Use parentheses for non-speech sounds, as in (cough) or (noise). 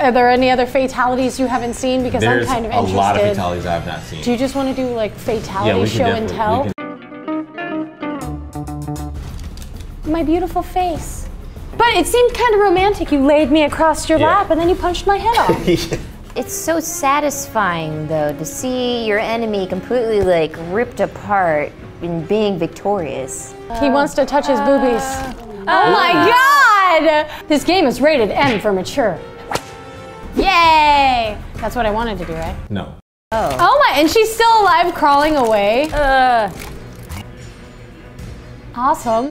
Are there any other fatalities you haven't seen? Because There's I'm kind of interested. a interested. lot of fatalities I have not seen. Do you just want to do like fatality yeah, we show and definitely. tell? we can- My beautiful face. But it seemed kind of romantic. You laid me across your Yeah. lap and then you punched my head off. (laughs) It's so satisfying though to see your enemy completely like ripped apart and being victorious. he uh, wants to touch his boobies. Uh, oh my uh. god! This game is rated M for mature. Yay! That's what I wanted to do, right? no. Oh my, and she's still alive crawling away. Uh, Awesome.